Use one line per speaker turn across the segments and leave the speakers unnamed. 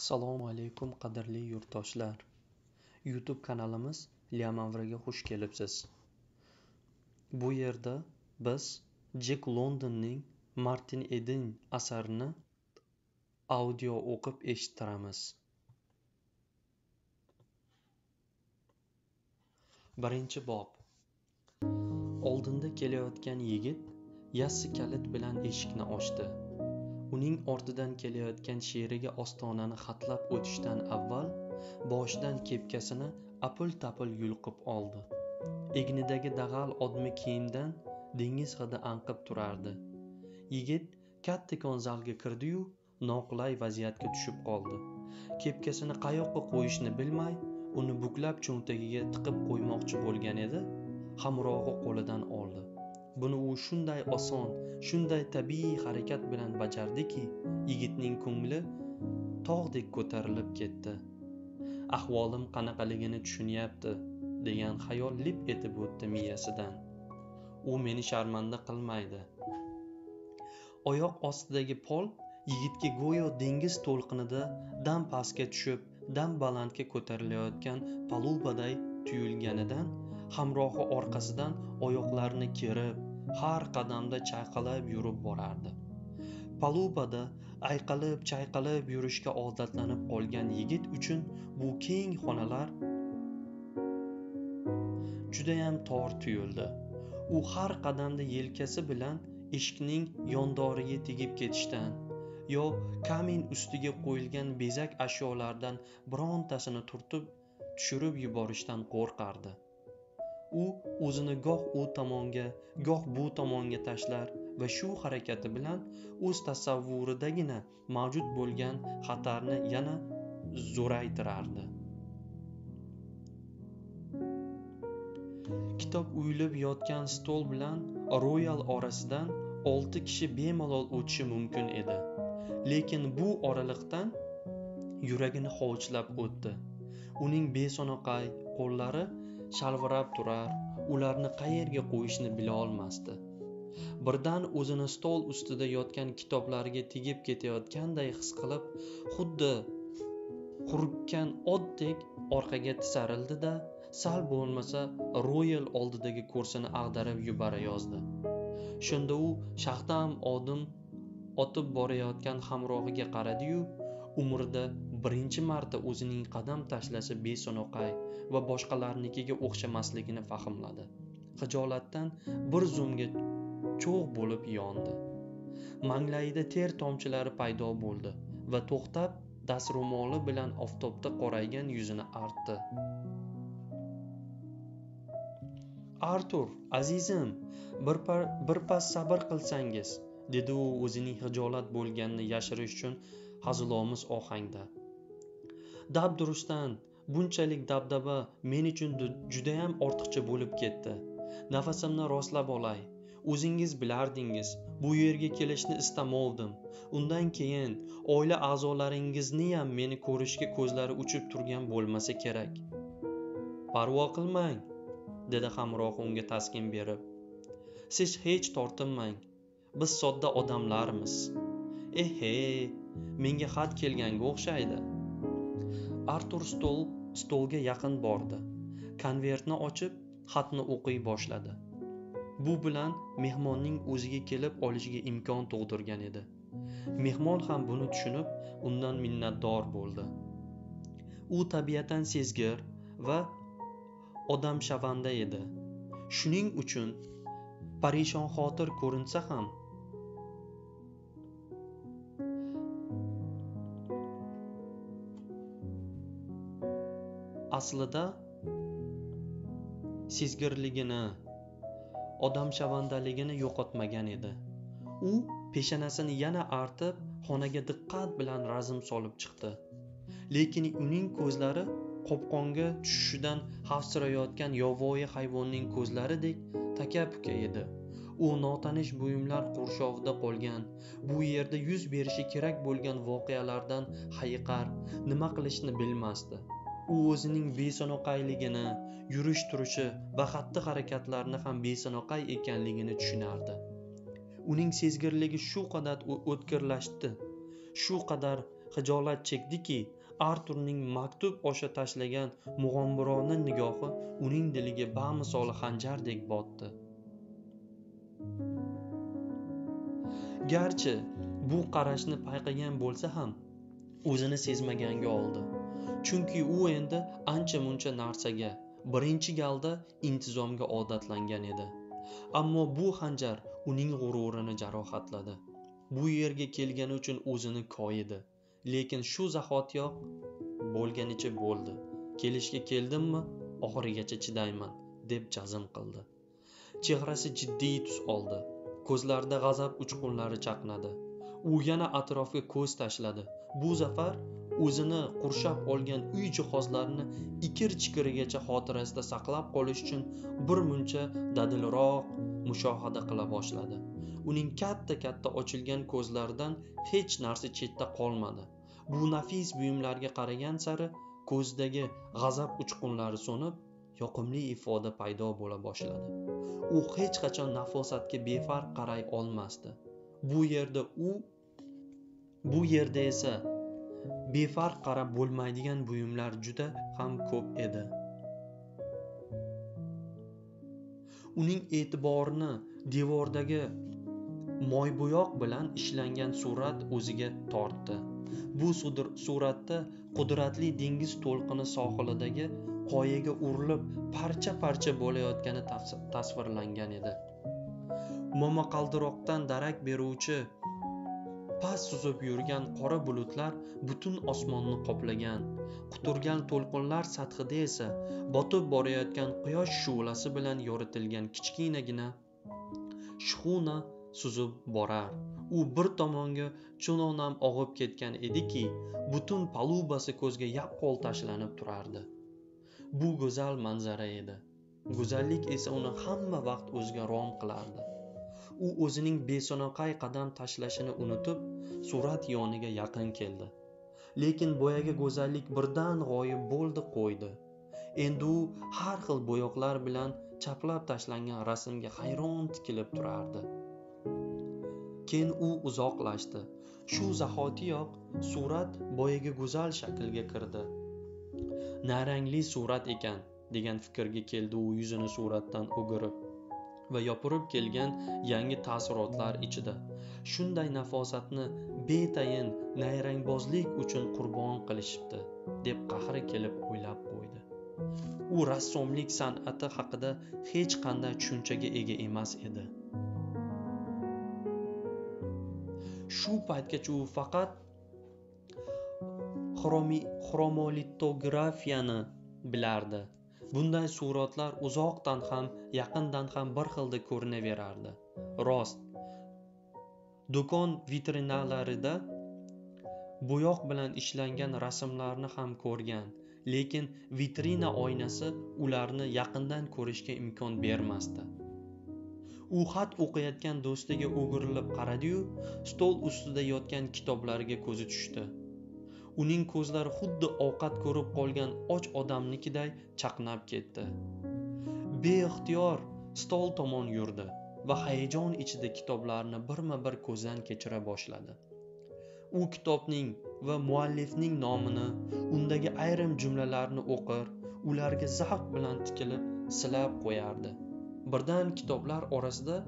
assalomu alaykum qadrli yurtdoshlar. Youtube kanalimiz liamavraga xush kelibsiz. Bu yerda biz jek londonning martin eden asarini audio o'qib eshittiramiz. Birinchi bob. Oldinda kelayotgan yigit yassi kalit bilan eshikni ochdi. Uning ortidan kelayotgan sheriga ostonani xatlab o'tishdan avval boshidan kepkasini apil tapil yulqib oldi. Egnidagi dag'al odmi kiyimdan dengiz hidi anqib turardi. Yigit kattakon zalga kirdiyu noqulay vaziyatga tushib qoldi. Kepkasini qayoqqa qo'yishni bilmay uni buklab cho'ntagiga tiqib qo'ymoqchi bo'lgan edi hamrog'i qo'lidan oldi. Buni u shunday oson shunday tabiiy harakat bilan bajardiki yigitning ko'ngli tog'dek ko'tarilib ketdi. Ahvolim qanaqaligini tushunyapti degan xayol lip etib o'tdi miyasidan. U meni sharmanda qilmaydi. Oyoq ostidagi pol yigitga go'yo dengiz to'lqinida dam pastga tushib dam balandga ko'tarilayotgan palubaday tuyulganidan hamrohi orqasidan oyoqlarini kerib har qadamda chayqalab yurib borardi. Palubada ayqalib chayqalib yurishga odatlanib qolgan yigit uchun bu keng xonalar judayam tor tuyuldi. U har qadamda yelkasi bilan eshikning yondoriga tegib ketishdan yo kamin ustiga qo'yilgan bezak ashyolardan birontasini turtib tushirib yuborishdan qo'rqardi. U o'zini goh u tomonga goh bu tomonga tashlar va shu harakati bilan o'z tasavvuridagina mavjud bo'lgan xatarni yana zo'raytirardi. Kitob uyilib yotgan stol bilan royal orasidan olti kishi bemalol o'tishi mumkin edi. Lekin bu oraliqdan yuragini hovuchlab o'tdi. Uning besonoqay qo'llari shalvirab turar ularni qayerga qo'yishni bila olmasdi. Birdan o'zini stol ustida yotgan kitoblariga tegib ketayotganday his qilib xuddi hurkkan otdek orqaga tisarildi da sal bo'lmasa royal oldidagi kursini ag'darib yuborayozdi shunda u shahdam odim otib borayotgan hamrohiga qaradiyu umrida birinchi marta o'zining qadam tashlashi beso'noqay va boshqalarnikiga o'xshamasligini fahmladi. Hijolatdan bir zumga cho'g' bo'lib yondi. Manglayida ter tomchilari paydo bo'ldi va to'xtab dastro'moli bilan oftobda qoraygan yuzini artdi. Artur azizim bir, pas sabr qilsangiz dedi u o'zining hijolat bo'lganini yashirish uchun hazilomuz ohangda. Dabdurustdan bunchalik dabdaba men uchun judayam ortiqcha bo'lib ketdi. Nafasimni rostlab olay. O'zingiz bilardingiz bu yerga kelishni istamovdim undan keyin oila a'zolaringizniyam meni ko'rishga ko'zlari uchib turgan bo'lmasa kerak. Parvo qilmang dedi hamrohi unga taskin berib. Siz hech tortinmang biz sodda odamlarmiz. Ehe menga xat kelganga o'xshaydi. Artur stol stolga yaqin bordi. Konvertni ochib xatni o'qiy boshladi. Bu bilan mehmonning o'ziga kelib olishiga imkon tug'dirgan edi. Mehmon ham buni tushunib undan minnatdor bo'ldi. U tabiatan sezgir va odamshavanda edi. Shuning uchun parishonxotir ko'rinsa ham aslida sezgirligini odamshavandaligini yo'qotmagan edi. U peshanasini yana artib xonaga diqqat bilan razm solib chiqdi. Lekin uning ko'zlari qopqonga tushishidan xavfsirayotgan yovvoyi hayvonning ko'zlaridek taka puka edi. U notanish buyumlar qurshovida qolgan bu yerda yuz berishi kerak bo'lgan voqealardan hayiqar nima qilishni bilmasdi. U o'zining beso'noqayligini yurish turishi va xatti harakatlarini ham beso'noqay ekanligini tushunardi. Uning sezgirligi shu qadar o'tkirlashdi. Shu qadar xijolat chekdiki arturning maktub osha tashlagan mug'ombirona nigohi uning diliga bamisoli xanjardek botdi. Garchi bu qarashni payqagan bo'lsa ham o'zini sezmaganga oldi. Chunki u endi ancha muncha narsaga birinchi galda intizomga odatlangan edi. Ammo bu xanjar uning g'ururini jarohatladi. Bu yerga kelgani uchun o'zini koyidi. Lekin shu zahotiyoq bo'lganicha bo'ldi. Kelishga keldimmi oxirigacha chidayman deb jazm qildi. Chehrasi jiddiy tus oldi. Ko'zlarida g'azab uchqunlari chaqnadi. U yana atrofga ko'z tashladi. Bu safar o'zini qurshab olgan uy jihozlarini ikir chikirigacha xotirasida saqlab qolish uchun bir muncha dadilroq mushohada qila boshladi. Uning katta katta ochilgan ko'zlaridan hech narsa chetda qolmadi. Bu nafis buyumlarga qaragan sari ko'zidagi g'azab uchqunlari so'nib yoqimli ifoda paydo bo'la boshladi. U hech qachon nafosatga befarq qaray olmasdi. Bu yerda u bu yerda esa befarq qarab bo'lmaydigan buyumlar juda ham ko'p edi. Uning e'tiborini devordagi moybo'yoq bilan ishlangan surat o'ziga tortdi. Bu suratda qudratli dengiz to'lqini sohilidagi qoyaga urilib parcha parcha bo'layotgani tasvirlangan edi. Momaqaldiroqdan darak beruvchi past suzib yurgan qora bulutlar butun osmonni qoplagan. Quturgan to'lqinlar sathida esa botib borayotgan quyosh shu'lasi bilan yoritilgan kichkinagina shxuna suzib borar. U bir tomonga chunonam og'ib ketgan ediki butun palubasi ko'zga yaqqol tashlanib turardi. Bu go'zal manzara edi. Go'zallik esa uni hamma vaqt o'ziga rom qilardi. U o'zining beso'naqay qadam tashlashini unutib surat yoniga yaqin keldi. Lekin boyagi go'zallik birdan g'oyib bo'ldi qo'ydi. Endi u har xil bo'yoqlar bilan chaplab tashlangan rasmga hayron tikilib turardi. Keyin u uzoqlashdi. Shu zahotiyoq surat boyagi go'zal shaklga kirdi. Narangli surat ekan degan fikrga keldi u yuzini suratdan o'girib. Va yopirib kelgan yangi taassurotlar ichida. Shunday nafosatni betayin nayrangbozlik uchun qurbon qilishibdi deb qahri kelib o'ylab qo'ydi. U rassomlik san'ati haqida hech qanday tushunchaga ega emas edi. Shu paytgacha u faqat xromolitografiyani bilardi. Bunday suratlar uzoqdan ham yaqindan ham bir xilda ko'rinaverardi. Rost. Do'kon vitrinalarida bo'yoq bilan ishlangan rasmlarni ham ko'rgan lekin vitrina oynasi ularni yaqindan ko'rishga imkon bermasdi. U xat o'qiyotgan do'stiga o'girilib qaradiyu stol ustida yotgan kitoblarga ko'zi tushdi. Uning ko'zlari xuddi ovqat ko'rib qolgan och odamnikiday chaqnab ketdi. Beixtiyor stol tomon yurdi va hayajon ichida kitoblarni birma bir ko'zdan kechira boshladi. U kitobning va muallifning nomini undagi ayrim jumlalarni o'qir ularga zavq bilan tikilib silab qo'yardi. Birdan kitoblar orasida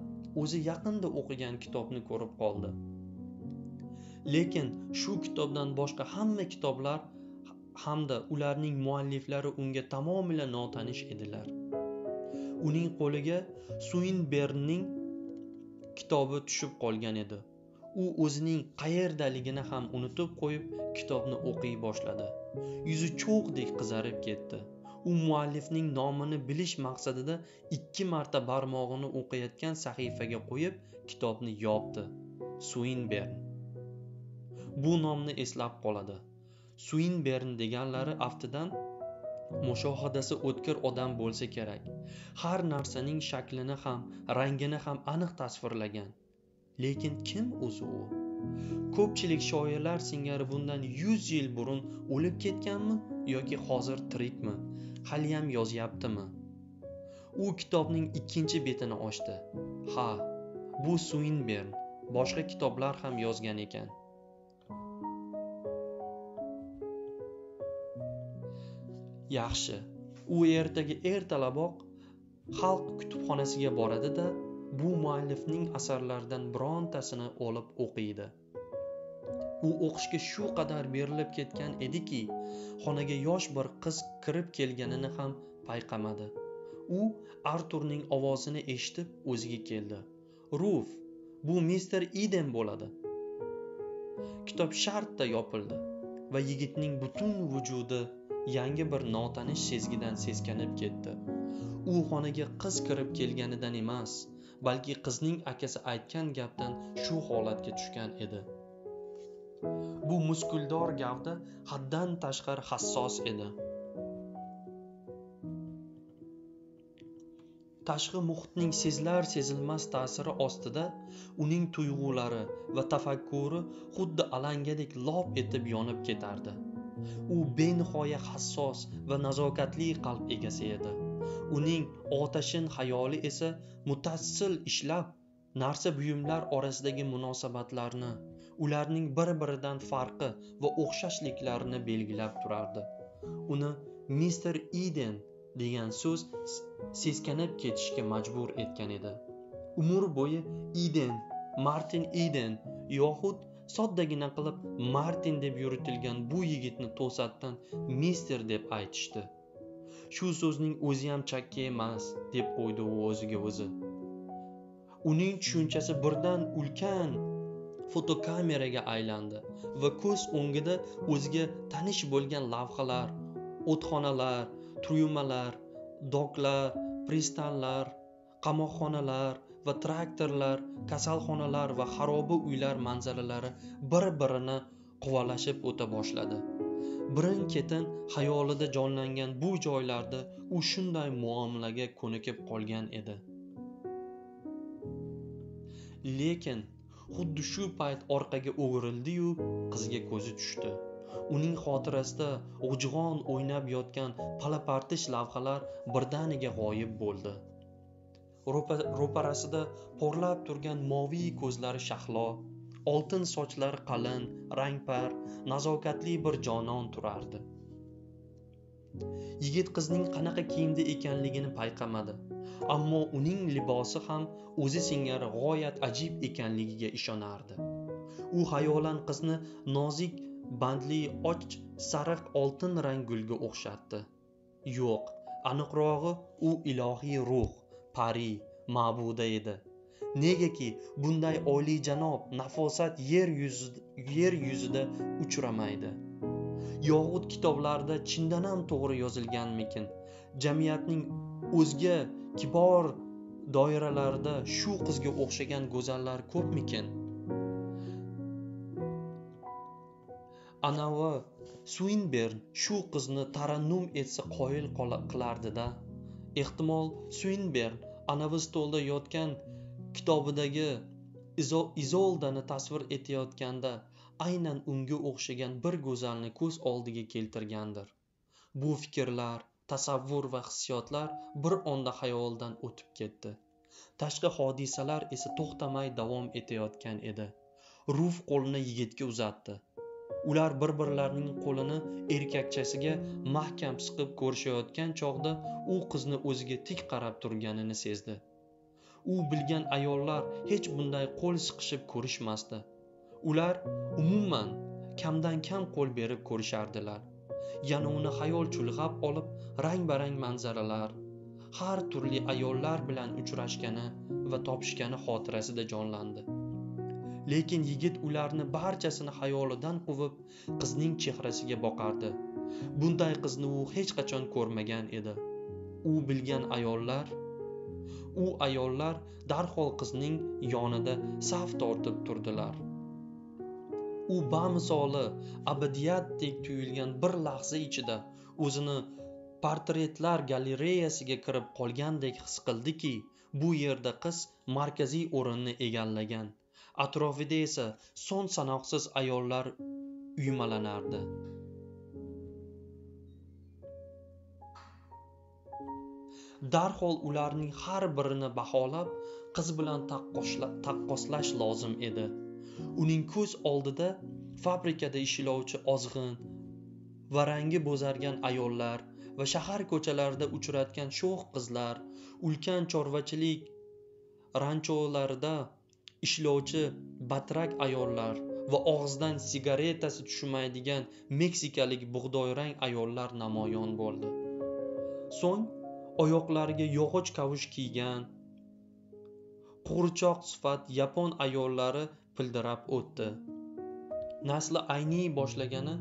o'zi yaqinda o'qigan kitobni ko'rib qoldi. Lekin shu kitobdan boshqa hamma kitoblar hamda ularning mualliflari unga tamomila notanish edilar. Uning qo'liga suinbernning kitobi tushib qolgan edi. U o'zining qayerdaligini ham unutib qo'yib kitobni o'qiy boshladi. Yuzi cho'g'dek qizarib ketdi. U muallifning nomini bilish maqsadida ikki marta barmog'ini o'qiyotgan sahifaga qo'yib kitobni yopdi. Suinbern. Bu nomni eslab qoladi. Suinbern deganlari aftidan mushohadasi o'tkir odam bo'lsa kerak. Har narsaning shaklini ham rangini ham aniq tasvirlagan. Lekin kim o'zi u? Ko'pchilik shoirlar singari bundan yuz yil burun o'lib ketganmi yoki hozir tirikmi? Haliyam yozyaptimi? U kitobning ikkinchi betini ochdi. Ha bu suinbern boshqa kitoblar ham yozgan ekan. Yaxshi. U ertaga ertalaboq xalq kutubxonasiga boradi da bu muallifning asarlaridan birontasini olib o'qiydi. U o'qishga shu qadar berilib ketgan ediki xonaga yosh bir qiz kirib kelganini ham payqamadi. U arturning ovozini eshitib o'ziga keldi. Ruf bu mister iden bo'ladi. Kitob shartta yopildi va yigitning butun vujudi yangi bir notanish sezgidan seskanib ketdi. U xonaga qiz kirib kelganidan emas balki qizning akasi aytgan gapdan shu holatga tushgan edi. Bu muskuldor gavda haddan tashqari hassos edi. Tashqi muhitning sezilar sezilmas ta'siri ostida uning tuyg'ulari va tafakkuri xuddi alangadek lop etib yonib ketardi. U benihoya hassos va nazokatli qalb egasi edi. Uning otashin xayoli esa mutassil ishlab narsa buyumlar orasidagi munosabatlarni ularning bir biridan farqi va o'xshashliklarini belgilab turardi. Uni mister iden degan so'z seskanib ketishga majbur etgan edi. Umr bo'yi iden martin iden yoxud soddagina qilib martin deb yuritilgan bu yigitni to'satdan mister deb aytishdi. Shu so'zning o'zi ham chakka emas deb qo'ydi u o'ziga o'zi. Uning tushunchasi birdan ulkan fotokameraga aylandi va ko'z o'ngida o'ziga tanish bo'lgan lavhalar o'txonalar truyumalar doklar pristanlar qamoqxonalar va traktorlar kasalxonalar va xaroba uylar manzaralari bir birini quvalashib o'ta boshladi. Birin ketin xayolida jonlangan bu joylarda u shunday muomalaga ko'nikib qolgan edi. Lekin xuddi shu payt orqaga o'girildi-yu qizga ko'zi tushdi. Uning xotirasida g'ujg'on o'ynab yotgan palapartish lavhalar birdaniga g'oyib bo'ldi. Ro'parasida porlab turgan moviy ko'zlari shahlo oltin sochlari qalin rangpar nazokatli bir jonon turardi. Yigit qizning qanaqa kiyimda ekanligini payqamadi ammo uning libosi ham o'zi singari g'oyat ajib ekanligiga ishonardi. U xayolan qizni nozik bandli och sariq oltin rang gulga o'xshatdi. Yo'q aniqrog'i u ilohiy ruh. Pari ma'buda edi. Negaki bunday oliyjanob nafosat yer yer yuzida uchramaydi. Yoxud kitoblarda chindanam to'g'ri yozilganmikin? Jamiyatning o'zga kibor doiralarida shu qizga o'xshagan go'zallar ko'pmikin? Anavi suinbern shu qizni tarannum etsa qoyil qilardida. Ehtimol suinbern anavi stolda yotgan kitobidagi izoldani tasvir etayotganda aynan unga o'xshagan bir go'zalni ko'z oldiga keltirgandir. Bu fikrlar tasavvur va hissiyotlar bir onda xayolidan o'tib ketdi. Tashqi hodisalar esa to'xtamay davom etayotgan edi. Ruf qo'lini yigitga uzatdi. Ular bir birlarining qo'lini erkakchasiga mahkam siqib ko'rishayotgan chog'da u qizni o'ziga tik qarab turganini sezdi. U bilgan ayollar hech bunday qo'l siqishib ko'rishmasdi. Ular umuman kamdan kam qo'l berib ko'rishardilar. Yana uni xayol chulg'ab olib rang barang manzaralar har turli ayollar bilan uchrashgani va topishgani xotirasida jonlandi. Lekin yigit ularni barchasini xayolidan quvib qizning chehrasiga boqardi. Bunday qizni u hech qachon ko'rmagan edi. U bilgan ayollar u ayollar darhol qizning yonida saf tortib turdilar. U bamisoli abadiyatdek tuyulgan bir lahza ichida o'zini portretlar galereyasiga kirib qolgandek his qildiki bu yerda qiz markaziy o'rinni egallagan. Atrofida esa son sanoqsiz ayollar uymalanardi darhol ularning har birini baholab qiz bilan taqqoslash lozim edi. Uning ko'z oldida fabrikada ishlovchi ozg'in va rangi bo'zargan ayollar va shahar ko'chalarida uchratgan sho'x qizlar ulkan chorvachilik rancholarida ishlovchi batrak ayollar va og'zidan sigaretasi tushmaydigan meksikalik bug'doyrang ayollar namoyon bo'ldi. So'ng oyoqlariga yog'och kavush kiygan quvurchoq sifat yapon ayollari pildirab o'tdi. Nasli ayniy boshlagani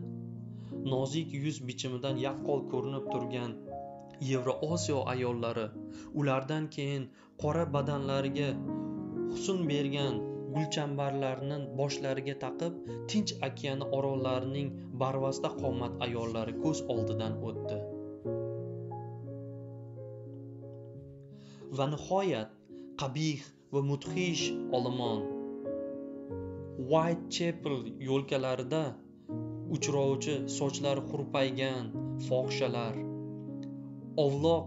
nozik yuz bichimidan yaqqol ko'rinib turgan yevroosiyo ayollari ulardan keyin qora badanlariga husn bergan gulchambarlarni boshlariga taqib tinch okeani orollarining barvasta qomat ayollari ko'z oldidan o'tdi. Va nihoyat qabih va mudhish olomon white chapel yo'lkalarida uchrovchi sochlari hurpaygan fohishalar ovloq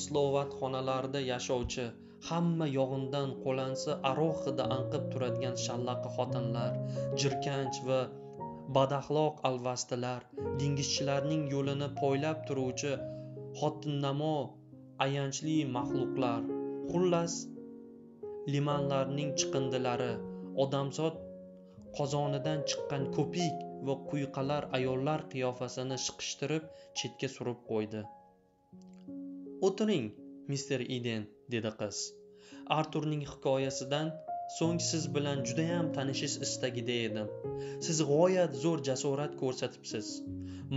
islovatxonalarida yashovchi hamma yog'indan qo'lansa aroq anqib turadigan shallaqi xotinlar jirkanch va badaxloq alvastilar dengizchilarning yo'lini poylab turuvchi xotinnamo ayanchli maxluqlar. Xullas limanlarning chiqindilari odamzod qozonidan chiqqan ko'pik va quyqalar ayollar qiyofasini shiqishtirib chetga surib qo'ydi. O'tiring mister iden dedi qiz. Arturning hikoyasidan so'ng siz bilan judayam tanishish istagida edim. Siz g'oyat zo'r jasorat ko'rsatibsiz.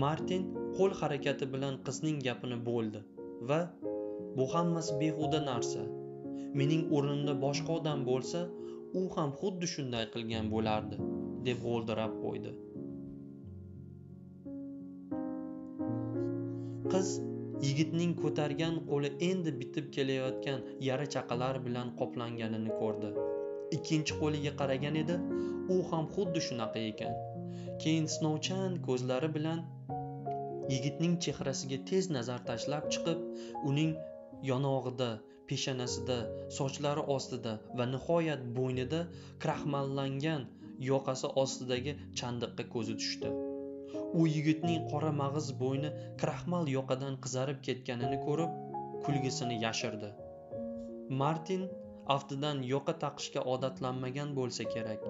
Martin qo'l harakati bilan qizning gapini bo'ldi va bu hammasi behuda narsa. Mening o'rnimda boshqa odam bo'lsa u ham xuddi shunday qilgan bo'lardi deb g'o'ldirab qo'ydi. Qiz yigitning ko'targan qo'li endi bitib kelayotgan yara chaqalar bilan qoplanganini ko'rdi. Ikkinchi qo'liga qaragan edi u ham xuddi shunaqa ekan. Keyin sinovchan ko'zlari bilan yigitning chehrasiga tez nazar tashlab chiqib uning yonog'ida peshonasida sochlari ostida va nihoyat bo'ynida kraxmallangan yoqasi ostidagi chandiqqa ko'zi tushdi. U yigitning qora mag'iz bo'yni kraxmal yoqadan qizarib ketganini ko'rib kulgisini yashirdi. Martin aftidan yoqa taqishga odatlanmagan bo'lsa kerak.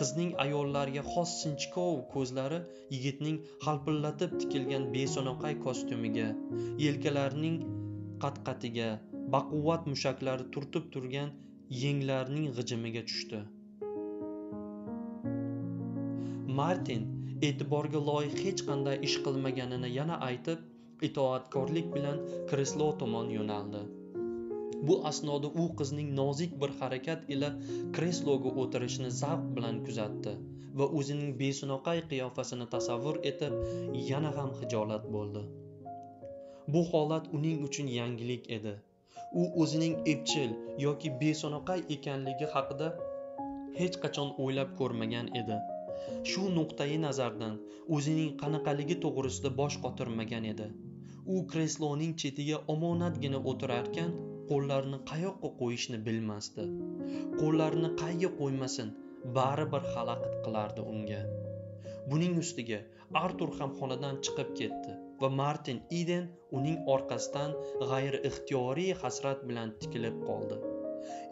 Qizning ayollarga xos sinchkov ko'zlari yigitning halpillatib tikilgan besonoqay kostyumiga yelkalarining qatqatiga baquvvat mushaklari turtib turgan yenglarining g'ijimiga tushdi. Martin e'tiborga loyiq hech qanday ish qilmaganini yana aytib itoatkorlik bilan kreslo tomon yo'naldi. Bu asnoda u qizning nozik bir harakat ila kresloga o'tirishini zavq bilan kuzatdi va o'zining besunoqay qiyofasini tasavvur etib yana ham hijolat bo'ldi. Bu holat uning uchun yangilik edi. U o'zining epchil yoki beso'noqay ekanligi haqida hech qachon o'ylab ko'rmagan edi. Shu nuqtai nazardan o'zining qanaqaligi to'g'risida bosh qotirmagan edi. U kresloning chetiga omonatgina o'tirarkan qo'llarini qayoqqa qo'yishni bilmasdi. Qo'llarini qayga qo'ymasin baribir xalaqit qilardi unga. Buning ustiga artur ham xonadan chiqib ketdi va martin iden uning orqasidan g'ayri ixtiyoriy hasrat bilan tikilib qoldi.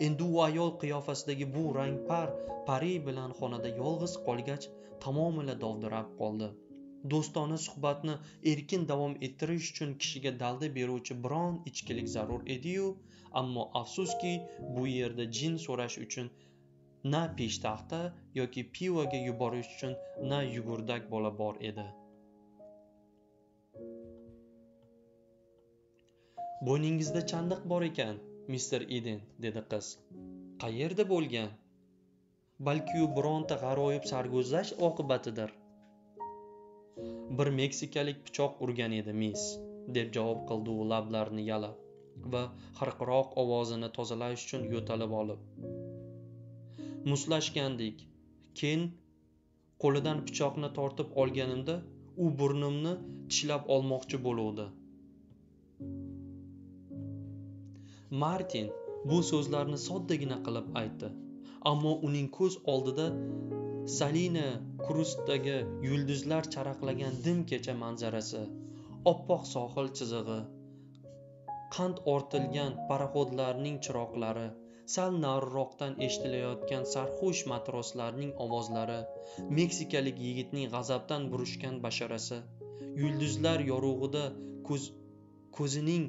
Endi u ayol qiyofasidagi bu rangpar pari bilan xonada yolg'iz qolgach tamomila dovdirab qoldi. Do'stona suhbatni erkin davom ettirish uchun kishiga dalda beruvchi biron ichkilik zarur ediyu ammo afsuski bu yerda jin so'rash uchun na peshtaxta yoki pivoga yuborish uchun na yugurdak bola bor edi. Bo'yningizda chandiq bor ekan. Mister iden dedi qiz. Qayerda bo'lgan? Balki u bironta g'aroyib sarguzasht oqibatidir. Bir meksikalik pichoq urgan edi miss deb javob qildi u lablarini yalab va xirqiroq ovozini tozalash uchun yo'talib olib. Muslashgandik. Keyin qo'lidan pichoqni tortib olganimda u burnimni tishlab olmoqchi bo'luvdi. Martin bu so'zlarni soddagina qilib aytdi. Ammo uning ko'z oldida salina krustdagi yulduzlar charaqlagan dim kecha manzarasi oppoq sohil chizig'i qand ortilgan paroxodlarning chiroqlari sal nariroqdan eshitilayotgan sarxush matroslarning ovozlari meksikalik yigitning g'azabdan burishgan basharasi yulduzlar yorug'ida ko'z ko'zining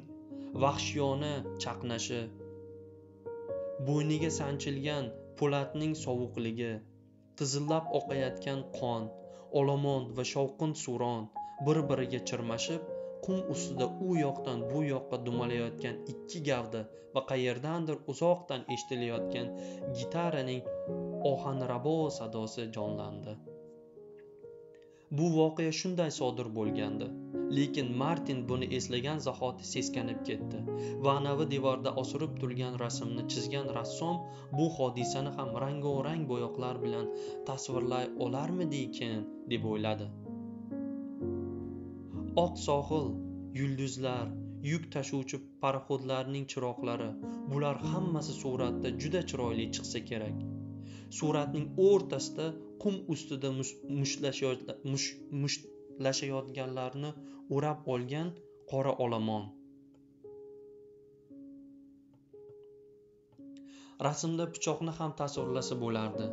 vahshiyona chaqnashi. Bo'yniga sanchilgan po'latning sovuqligi tizillab oqayotgan qon olomon va shovqin suron bir biriga chirmashib qum ustida u yoqdan bu yoqqa dumalayotgan ikki gavda va qayerdandir uzoqdan eshitilayotgan gitaraning ohanrabo sadosi jonlandi. Bu voqea shunday sodir bo'lgandi. Lekin martin buni eslagan zahoti seskanib ketdi va anavi devorda osilib turgan rasmni chizgan rassom bu hodisani ham rango rang bo'yoqlar bilan tasvirlay olarmidikin deb o'yladi. Oq sohil yulduzlar yuk tashuvchi paroxodlarning chiroqlari bular hammasi suratda juda chiroyli chiqsa kerak. Suratning o'rtasida qum ustida mushtlashayotganlarni o'rab olgan qora olomon. Rasmda pichoqni ham tasvirlasa bo'lardi.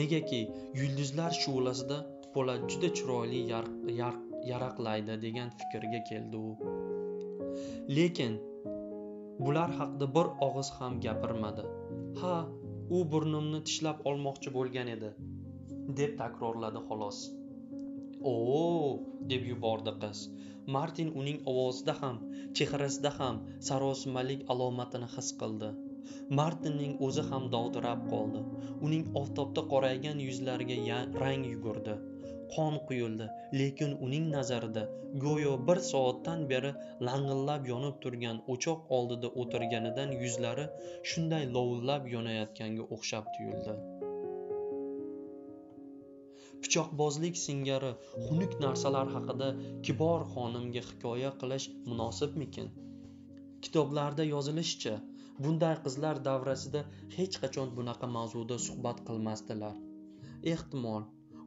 Negaki yulduzlar shu'lasida po'lat juda chiroyli yaraqlaydi degan fikrga keldi u. Lekin bular haqida bir og'iz ham gapirmadi. Ha u burnimni tishlab olmoqchi bo'lgan edi deb takrorladi xolos. O deb yubordi qiz. Martin uning ovozida ham chehrasida ham sarosimalik alomatini his qildi. Martinning o'zi ham dovdirab qoldi. Uning oftobda qoraygan yuzlariga rang yugurdi. Qon quyildi lekin uning nazarida go'yo bir soatdan beri lang'illab yonib turgan o'choq oldida o'tirganidan yuzlari shunday lovullab yonayotganga o'xshab tuyuldi. Pichoqbozlik singari xunuk narsalar haqida kibor xonimga hikoya qilish munosibmikin? Kitoblarda yozilishicha bunday qizlar davrasida hech qachon bunaqa mavzuda suhbat qilmasdilar. Ehtimol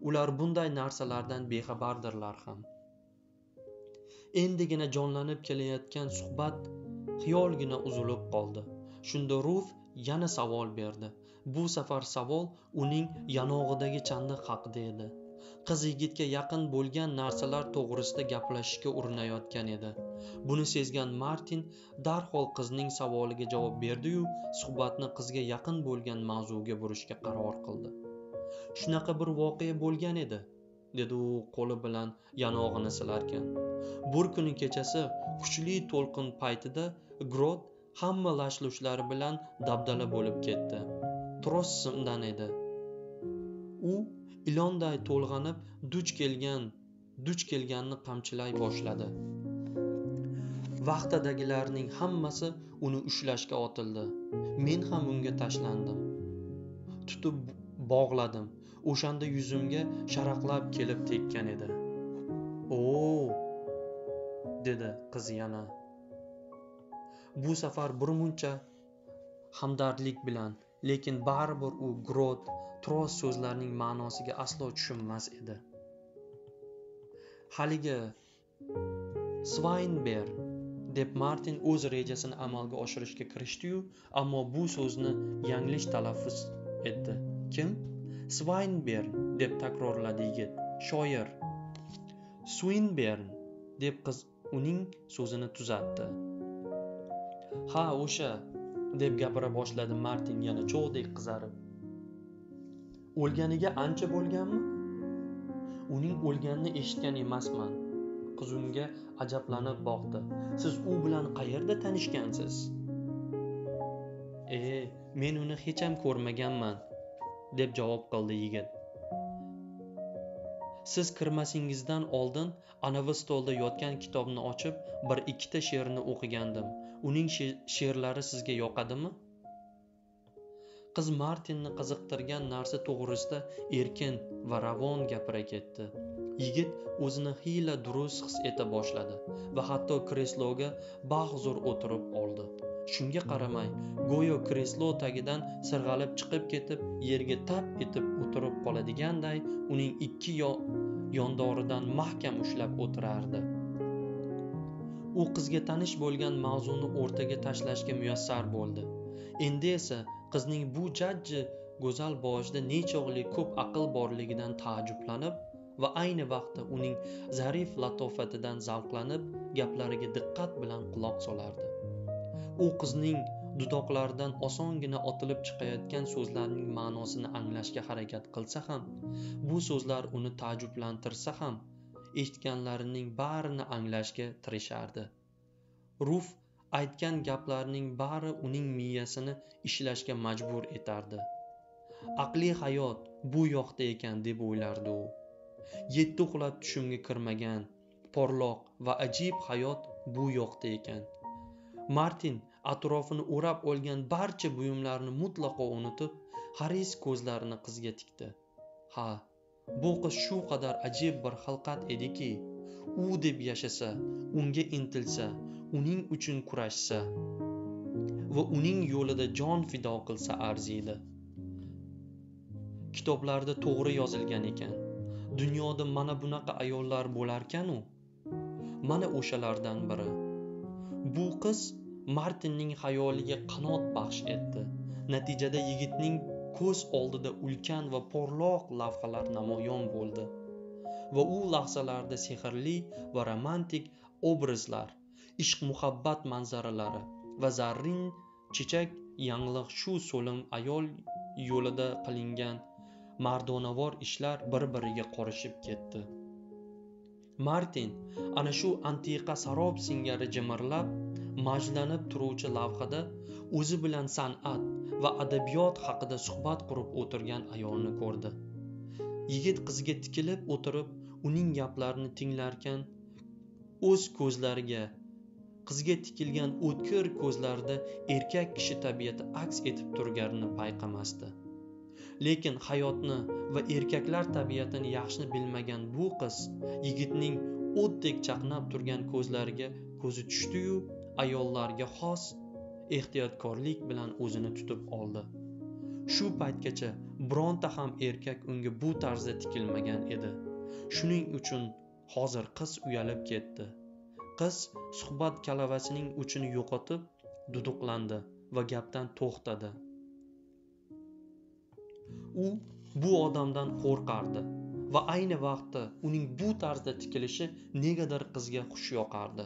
ular bunday narsalardan bexabardirlar ham. Endigina jonlanib kelayotgan suhbat xiyolgina uzilib qoldi. Shunda ruf yana savol berdi. Bu safar savol uning yonog'idagi chandiq haqida edi. Qiz yigitga yaqin bo'lgan narsalar to'g'risida gaplashishga urinayotgan edi. Buni sezgan martin darhol qizning savoliga javob berdiyu suhbatni qizga yaqin bo'lgan mavzuga burishga qaror qildi. Shunaqa bir voqea bo'lgan edi dedi u qo'li bilan yonog'ini silarkan. Bir kuni kechasi kuchli to'lqin paytida grot hamma lash lushlari bilan dabdala bo'lib ketdi. Tros simdan edi. U ilonday to'lg'anib duch kelgan duch kelganni qamchilay boshladi. Vaqtadagilarning hammasi uni ushlashga otildi. Men ham unga tashlandim. Tutib bog'ladim. O'shanda yuzimga sharaqlab kelib tekkan edi. O dedi qiz yana. Bu safar birmuncha hamdardlik bilan lekin baribir u grot tros so'zlarining ma'nosiga aslo tushunmas edi. Haligi svaynber deb martin o'z rejasini amalga oshirishga kirishdiyu ammo bu so'zni yanglish talaffuz etdi. Kim? Svaynber deb takrorladi yigit shoir. Swinbern deb qiz uning so'zini tuzatdi. Ha o'sha deb gapira boshladi martin yana cho'g'dek qizarib. O'lganiga ancha bo'lganmi? Uning o'lganini eshitgan emasman. Qiz unga ajablanib boqdi. Siz u bilan qayerda tanishgansiz? E men uni hecham ko'rmaganman deb javob qildi yigit. Siz kirmasingizdan oldin anavi stolda yotgan kitobni ochib bir ikkita she'rni o'qigandim. Uning she'rlari sizga yoqadimi? Qiz martinni qiziqtirgan narsa to'g'risida erkin va ravon gapira ketdi. Yigit o'zini xiyla durust his eta boshladi va hatto kresloga bahzur o'tirib oldi. Shunga qaramay go'yo kreslo tagidan sirg'alib chiqib ketib yerga tap etib o'tirib qoladiganday uning ikki yondoridan mahkam ushlab o'tirardi. U qizga tanish bo'lgan mavzuni o'rtaga tashlashga muyassar bo'ldi. Endi esa qizning bu jajji go'zal boshida nechog'li ko'p aql borligidan taajjublanib va ayni vaqtda uning zarif latofatidan zavqlanib gaplariga diqqat bilan quloq solardi. U qizning dudoqlaridan osongina otilib chiqayotgan so'zlarning ma'nosini anglashga harakat qilsa ham bu so'zlar uni taajjublantirsa ham eshitganlarining barini anglashga tirishardi. Ruf aytgan gaplarning bari uning miyasini ishlashga majbur etardi. Aqliy hayot bu yoqda ekan deb o'ylardi u. Yetti uxlab tushimga kirmagan porloq va ajib hayot bu yoqda ekan. Martin atrofini o'rab olgan barcha buyumlarni mutlaqo unutib haris ko'zlarini qizga tikdi. Ha bu qiz shu qadar ajib bir xilqat ediki u deb yashasa unga intilsa uning uchun kurashsa va uning yo'lida jon fido qilsa arziydi. Kitoblarda to'g'ri yozilgan ekan dunyoda mana bunaqa ayollar bo'larkanu? Mana o'shalardan biri. Bu qiz martinning xayoliga qanot baxsh etdi. Natijada yigitning ko'z oldida ulkan va porloq lavhalar namoyon bo'ldi. Va u lahzalarda sehrli va romantik obrazlar ishq muhabbat manzaralari va zarrin chechak yanglig' shu so'lim ayol yo'lida qilingan mardonavor ishlar bir biriga qorishib ketdi. Martin ana shu antiqa sarob singari jimirlab majlanib turuvchi lavhada o'zi bilan san'at va adabiyot haqida suhbat qurib o'tirgan ayolni ko'rdi. Yigit qizga tikilib o'tirib uning gaplarini tinglarkan o'z ko'zlariga qizga tikilgan o'tkir ko'zlarida erkak kishi tabiati aks etib turganini payqamasdi. Lekin hayotni va erkaklar tabiatini yaxshi bilmagan bu qiz yigitning o'tdek chaqnab turgan ko'zlariga ko'zi tushdiyu ayollarga xos ehtiyotkorlik bilan o'zini tutib oldi. Shu paytgacha bironta ham erkak unga bu tarzda tikilmagan edi. Shuning uchun hozir qiz uyalib ketdi. Qiz suhbat kalavasining uchini yo'qotib duduqlandi va gapdan to'xtadi. U bu odamdan qo'rqardi va ayni vaqtda uning bu tarzda tikilishi negadir qizga xush yoqardi.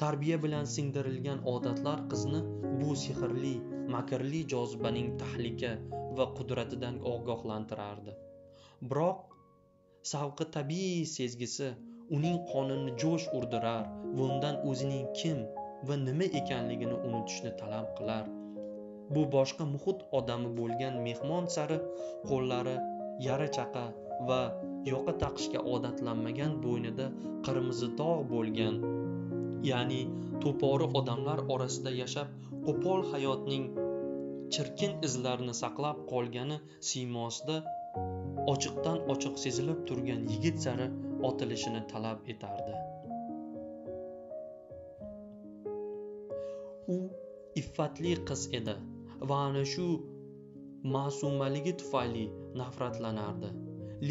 Tarbiya bilan singdirilgan odatlar qizni bu sehrli makrli jozibaning tahlika va qudratidan ogohlantirardi. Biroq savqi tabiiy sezgisi uning qonini jo'sh urdirar va undan o'zining kim va nima ekanligini unutishni talab qilar. Bu boshqa muhit odami bo'lgan mehmon sari qo'llari yara chaqa va yoqa taqishga odatlanmagan bo'ynida qirmizi dog' bo'lgan ya'ni to'pori odamlar orasida yashab qo'pol hayotning chirkin izlarini saqlab qolgani siymosida ochiqdan ochiq sezilib turgan yigit sari otilishini talab etardi. U iffatli qiz edi va ana shu ma'sumaligi tufayli nafratlanardi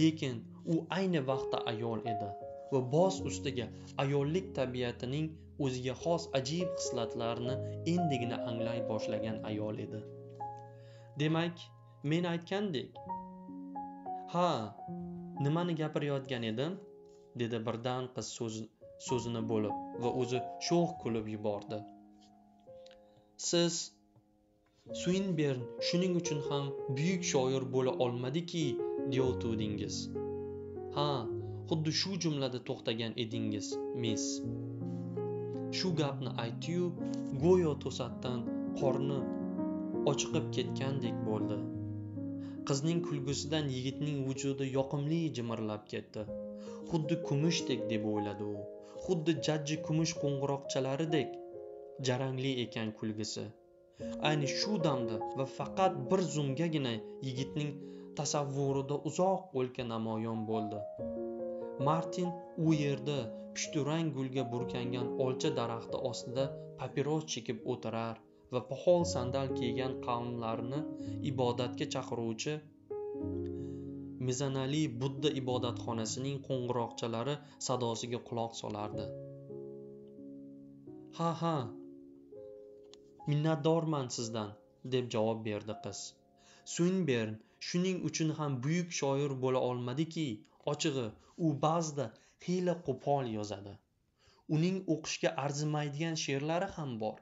lekin u ayni vaqtda ayol edi. Va boz ustiga ayollik tabiatining o'ziga xos ajib xislatlarini endigina anglay boshlagan ayol edi. Demak men aytgandek ha nimani gapirayotgan edim? dedi birdan qiz so'z, so'zini bo'lib va o'zi sho'x kulib yubordi. Siz suinbern shuning uchun ham buyuk shoir bo'la olmadiki deyotgandingiz ha xuddi shu jumlada to'xtagan edingiz miss shu gapni aytdiyu go'yo to'satdan qorni ochiqib ketgandek bo'ldi. Qizning kulgusidan yigitning vujudi yoqimli jimirlab ketdi. Xuddi kumushdek deb o'yladi u. Xuddi jajji kumush qo'ng'iroqchalaridek jarangli ekan kulgisi. Ayni shu damda va faqat bir zumgagina yigitning tasavvurida uzoq o'lka namoyon bo'ldi. Martin u yerda pushturang gulga burkangan olcha daraxti ostida papiros chekib o'tirar va poxol sandal kiygan qavmlarni ibodatga chaqiruvchi mezanali budda ibodatxonasining qo'ng'iroqchalari sadosiga quloq solardi. Ha ha minnatdorman sizdan deb javob berdi qiz. Suinbern shuning uchun ham buyuk shoir bo'la olmadiki ochig'i u ba'zida xiyla qo'pol yozadi. Uning o'qishga arzimaydigan she'rlari ham bor.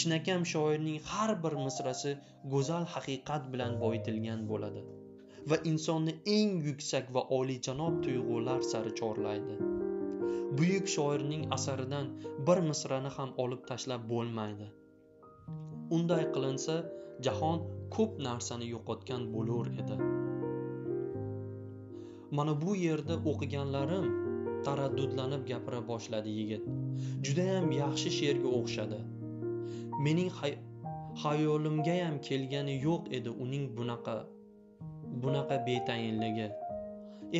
Chinakam shoirning har bir misrasi go'zal haqiqat bilan boyitilgan bo'ladi va insonni eng yuksak va oliyjanob tuyg'ular sari chorlaydi. Buyuk shoirning asaridan bir misrani ham olib tashlab bo'lmaydi. Unday qilinsa jahon ko'p narsani yo'qotgan bo'lur edi. Mana bu yerda o'qiganlarim taraddudlanib gapira boshladi yigit. Judayam yaxshi she'rga o'xshadi. Mening hayolimgayam kelgani yo'q edi uning bunaqa bunaqa betayinligi.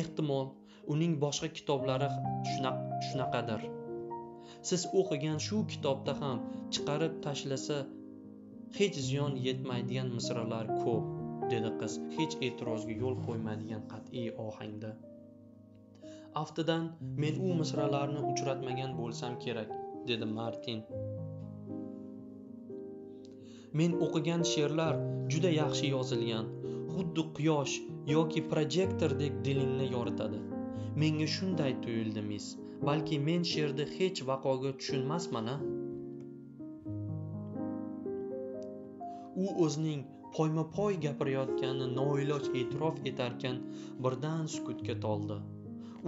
Ehtimol uning boshqa kitoblari shunaqadir. Siz o'qigan shu kitobda ham chiqarib tashlasa hech ziyon yetmaydigan misralar ko'p. Dedi qiz hech e'tirozga yo'l qo'ymaydigan qat'iy ohangda. Aftidan men u misralarni uchratmagan bo'lsam kerak dedi martin. Men o'qigan she'rlar juda yaxshi yozilgan xuddi quyosh yoki projektordek dilingni yoritadi. Menga shunday tuyuldi miss balki men she'rni hech vaqoga tushunmasman a u o'zining poyma poy gapirayotganini noiloj e'tirof etarkan birdan sukutga toldi.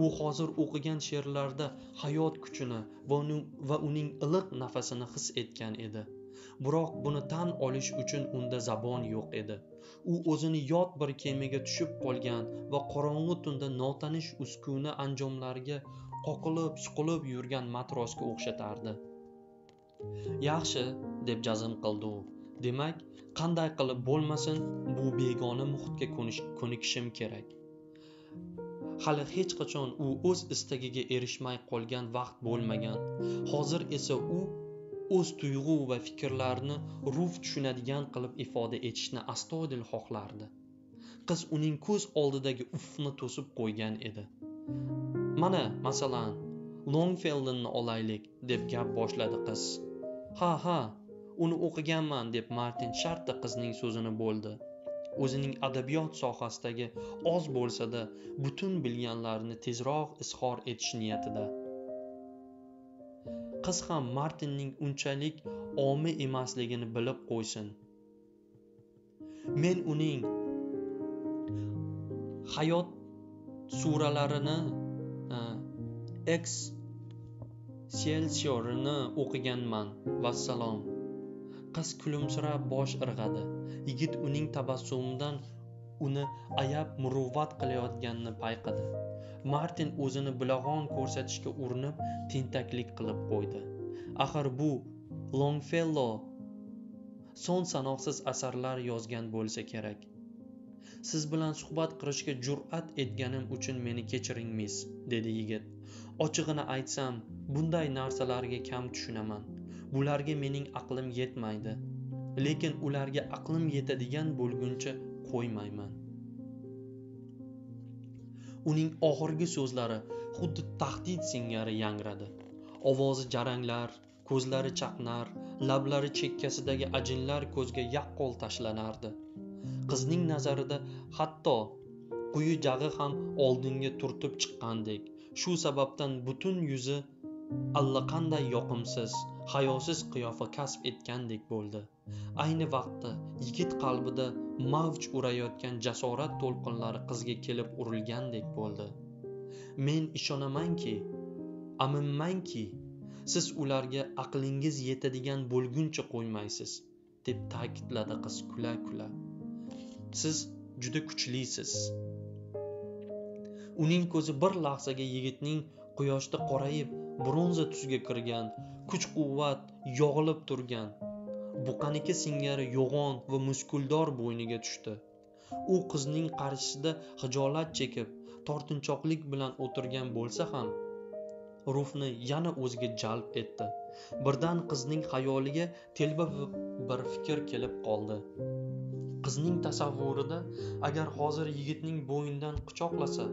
U hozir o'qigan she'rlarda hayot kuchini va uning iliq nafasini his etgan edi. Biroq buni tan olish uchun unda zabon yo'q edi. U o'zini yot bir kemaga tushib qolgan va qorong'u tunda notanish uskuna anjomlariga qoqilib suqilib yurgan matrosga o'xshatardi. Yaxshi deb jazm qildi u. demak qanday qilib bo'lmasin bu begona muhitga ko'nikishim kerak. Hali hech qachon u o'z istagiga erishmay qolgan vaqt bo'lmagan. Hozir esa u o'z tuyg'u va fikrlarini ruf tushunadigan qilib ifoda etishni astoydil xohlardi. Qiz uning ko'z oldidagi ufni to'sib qo'ygan edi. Mana masalan longfeldinni olaylik deb gap boshladi qiz. Ha ha uni o'qiganman deb martin shartta qizning so'zini bo'ldi. O'zining adabiyot sohasidagi oz bo'lsada butun bilganlarini tezroq izhor etish niyatida. Qiz ham martinning unchalik omi emasligini bilib qo'ysin. Men uning hayot suralarini e, ex selsiorini o'qiganman. Vassalom. Qiz kulimsirab bosh irg'adi. Yigit uning tabassumidan uni ayab muruvvat qilayotganini payqadi. Martin o'zini bilag'on ko'rsatishga urinib tentaklik qilib qo'ydi. Axir bu longfello son sanoqsiz asarlar yozgan bo'lsa kerak. Siz bilan suhbat qilishga jur'at etganim uchun meni kechiring miss dedi yigit. Ochig'ini aytsam bunday narsalarga kam tushunaman. Bularga mening aqlim yetmaydi. Lekin ularga aqlim yetadigan bo'lguncha qo'ymayman. Uning oxirgi so'zlari xuddi tahdid singari yangradi. Ovozi jaranglar ko'zlari chaqnar lablari chekkasidagi ajinlar ko'zga yaqqol tashlanardi. Qizning nazarida hatto quyi jag'i ham oldinga turtib chiqqandek shu sababdan butun yuzi allaqanday yoqimsiz hayosiz qiyofa kasb etgandek bo'ldi. Ayni vaqtda yigit qalbida mavj urayotgan jasorat to'lqinlari qizga kelib urilgandek bo'ldi. Men ishonamanki aminmanki siz ularga aqlingiz yetadigan bo'lguncha qo'ymaysiz deb ta'kidladi qiz kula kula siz juda kuchlisiz. Uning ko'zi bir lahzaga yigitning quyoshda qorayib bronza tusga kirgan kuch quvvat yog'ilib turgan. Buqaniki singari yo'g'on va muskuldor bo'yniga tushdi. U qizning qarshisida hijolat chekib tortinchoqlik bilan o'tirgan bo'lsa ham ruhni yana o'ziga jalb etdi. Birdan qizning xayoliga telba bir fikr kelib qoldi. Qizning tasavvurida agar hozir yigitning bo'ynidan quchoqlasa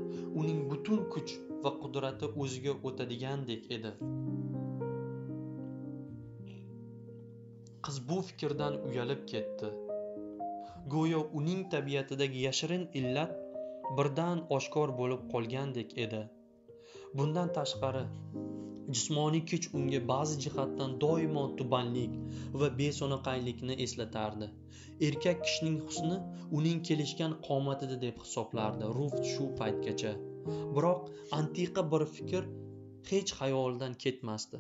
uning butun kuch va qudrati o'ziga o'tadigandek edi. Qiz bu fikrdan uyalib ketdi. Go'yo uning tabiatidagi yashirin illat birdan oshkor bo'lib qolgandek edi. Bundan tashqari jismoniy kuch unga ba'zi jihatdan doimo tubanlik va beso'naqaylikni eslatardi. Erkak kishining husni uning kelishgan qomatida deb hisoblardi ruft shu paytgacha. Biroq antiqa bir fikr hech xayolidan ketmasdi.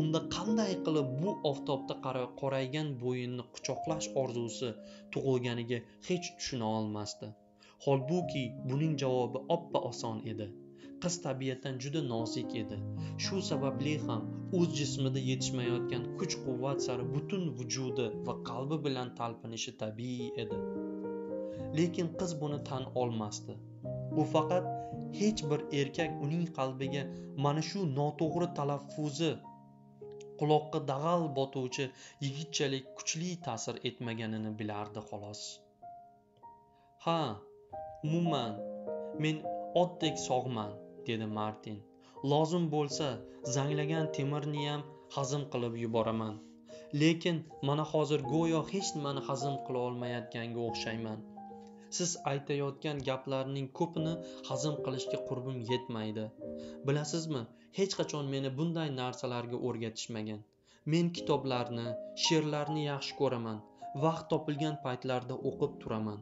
Unda qanday qilib bu oftobda qoraygan bo'yinni quchoqlash orzusi tug'ilganiga hech tushuna olmasdi. Holbuki buning javobi oppa oson edi. Qiz tabiatdan juda nozik edi. Shu sababli ham o'z jismida yetishmayotgan kuch quvvat sari butun vujudi va qalbi bilan talpinishi tabiiy edi. Lekin qiz buni tan olmasdi. U faqat hech bir erkak uning qalbiga mana shu noto'g'ri talaffuzi quloqqa dag'al botuvchi yigitchalik kuchli ta'sir etmaganini bilardi xolos. Ha umuman men otdek sog'man dedi martin. Lozim bo'lsa zanglagan temirniyam hazm qilib yuboraman. Lekin mana hozir go'yo hech nimani hazm qila olmayotganga o'xshayman. Siz aytayotgan gaplarning ko'pini hazm qilishga qurbim yetmaydi. Bilasizmi hech qachon meni bunday narsalarga o'rgatishmagan. Men kitoblarni she'rlarni yaxshi ko'raman vaqt topilgan paytlarda o'qib turaman.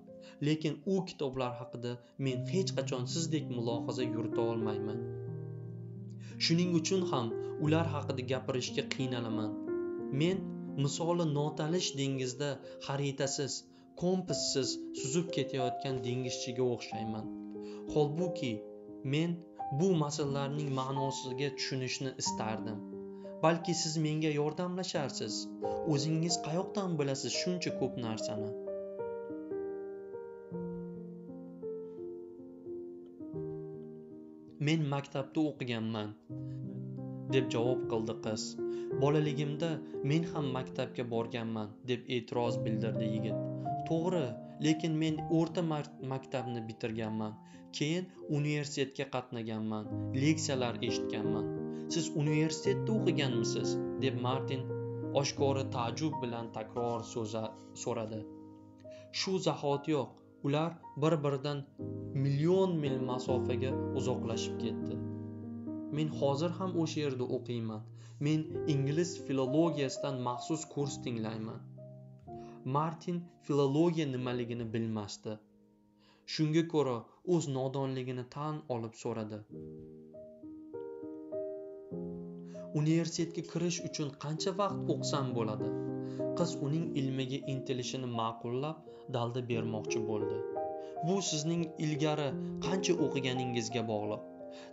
Lekin u kitoblar haqida men hech qachon sizdek mulohaza yurita olmayman. Shuning uchun ham ular haqida gapirishga qiynalaman. Men misoli notanish dengizda xaritasiz kompassiz suzib ketayotgan dengizchiga o'xshayman. Holbuki men bu masalalarning ma'nosiga tushunishni istardim. Balki siz menga yordamlasharsiz. O'zingiz qayoqdan bilasiz shuncha ko'p narsani? Men maktabda o'qiganman deb javob qildi qiz. Bolaligimda men ham maktabga borganman deb e'tiroz bildirdi yigit. To'g'ri lekin men o'rta maktabni bitirganman. Keyin universitetga qatnaganman leksiyalar eshitganman. Siz universitetda o'qiganmisiz? deb martin oshkora taajjub bilan takror so'radi. Shu zahotiyoq ular bir biridan million mil masofaga uzoqlashib ketdi. Men hozir ham o'sha yerda o'qiyman. Men ingliz filologiyasidan maxsus kurs tinglayman. Martin filologiya nimaligini bilmasdi. Shunga ko'ra o'z nodonligini tan olib so'radi. Universitetga kirish uchun qancha vaqt o'qisam bo'ladi? Qiz uning ilmiga intilishini ma'qullab dalda bermoqchi bo'ldi. Bu sizning ilgari qancha o'qiganingizga bog'liq.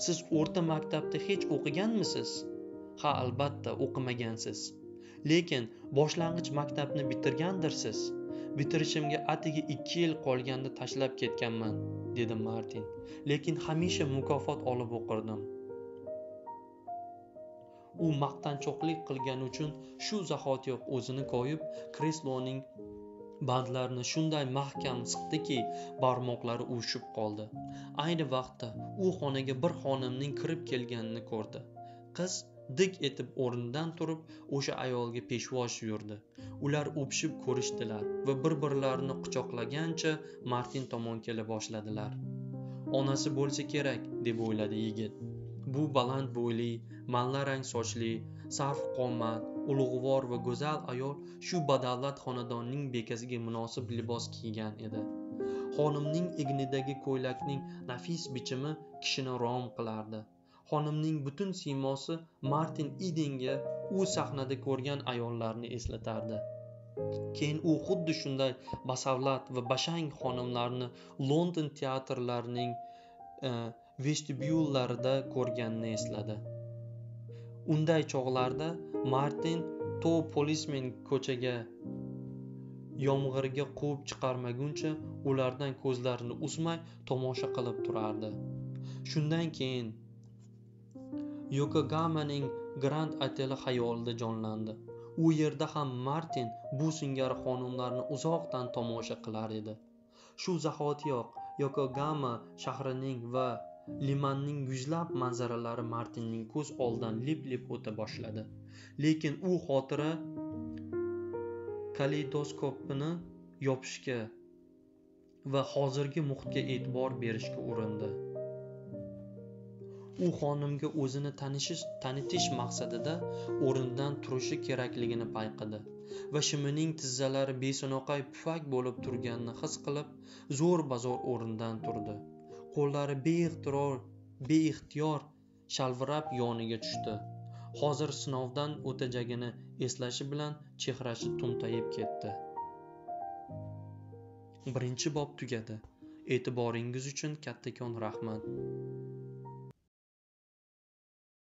Siz o'rta maktabda hech o'qiganmisiz? Ha albatta o'qimagansiz. Lekin boshlang'ich maktabni bitirgandirsiz? Bitirishimga atigi ikki yil qolganda tashlab ketganman dedi martin. Lekin hamisha mukofot olib o'qirdim. U maqtanchoqlik qilgani uchun shu zahotiyoq o'zini koyib kresloning bandlarini shunday mahkam siqdiki barmoqlari uyushib qoldi. Ayni vaqtda u xonaga bir xonimning kirib kelganini ko'rdi. Qiz dik etib o'rnidan turib o'sha ayolga peshvoz yurdi. Ular o'pishib ko'rishdilar va bir birlarini quchoqlagancha martin tomon kela boshladilar. Onasi bo'lsa kerak deb o'yladi yigit. Bu baland bo'yli malla rang sochli sarf qomat ulug'vor va go'zal ayol shu badavlat xonadonning bekasiga munosib libos kiygan edi. Xonimning egnidagi ko'ylakning nafis bichimi kishini rom qilardi. Xonimning butun siymosi martin idenga u sahnada ko'rgan ayollarni eslatardi. Keyin u xuddi shunday basavlat va bashang xonimlarni london teatrlarining e, vestibyullarida ko'rganini esladi. Unday chog'larda martin to polismen ko'chaga yomg'irga quvib chiqarmaguncha ulardan ko'zlarini uzmay tomosha qilib turardi. Shundan keyin yokogamaning grand oteli xayolida jonlandi. U yerda ham martin bu singari xonimlarni uzoqdan tomosha qilar edi. Shu zahotiyoq yokogama shahrining va limanning yuzlab manzaralari martinning ko'z oldidan lip lip o'ta boshladi. Lekin u xotira kaleidoskopini yopishga va hozirgi muhitga e'tibor berishga urindi. U xonimga o'zini tanishish tanitish maqsadida o'rnidan turishi kerakligini payqadi va shimining tizzalari beso'naqay pufak bo'lib turganini his qilib zo'r bazo'r o'rnidan turdi. Qo'llari beixtiyor beixtiyor shalvirab yoniga tushdi. Hozir sinovdan o'tajagini eslashi bilan chehrasi tumtayib ketdi. Birinchi bob tugadi. E'tiboringiz uchun kattakon rahmat.